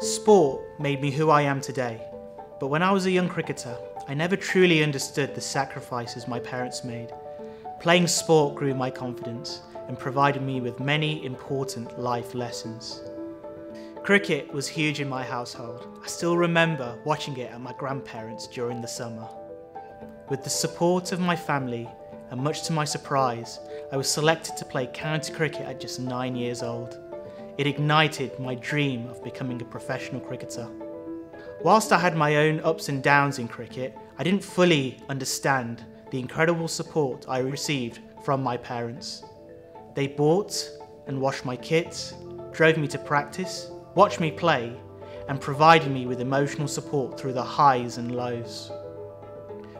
Sport made me who I am today, but when I was a young cricketer, I never truly understood the sacrifices my parents made. Playing sport grew my confidence and provided me with many important life lessons. Cricket was huge in my household. I still remember watching it at my grandparents' during the summer. With the support of my family, and much to my surprise, I was selected to play county cricket at just nine years old. It ignited my dream of becoming a professional cricketer. Whilst I had my own ups and downs in cricket, I didn't fully understand the incredible support I received from my parents. They bought and washed my kit, drove me to practice, watched me play, and provided me with emotional support through the highs and lows.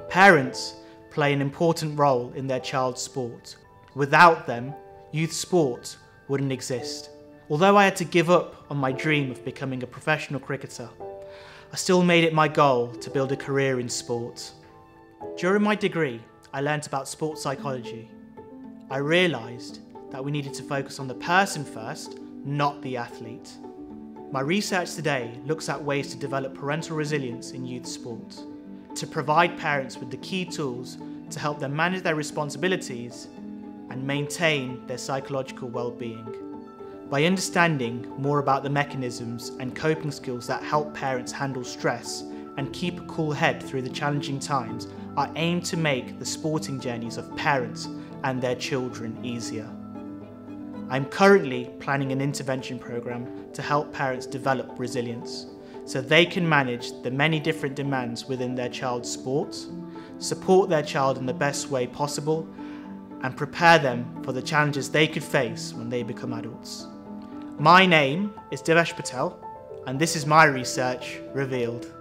Parents play an important role in their child's sport. Without them, youth sport wouldn't exist. Although I had to give up on my dream of becoming a professional cricketer, I still made it my goal to build a career in sport. During my degree, I learnt about sports psychology. I realised that we needed to focus on the person first, not the athlete. My research today looks at ways to develop parental resilience in youth sport, to provide parents with the key tools to help them manage their responsibilities and maintain their psychological well-being. By understanding more about the mechanisms and coping skills that help parents handle stress and keep a cool head through the challenging times, I aim to make the sporting journeys of parents and their children easier. I'm currently planning an intervention program to help parents develop resilience so they can manage the many different demands within their child's sports, support their child in the best way possible, and prepare them for the challenges they could face when they become adults. My name is Devesh Patel, and this is my research revealed.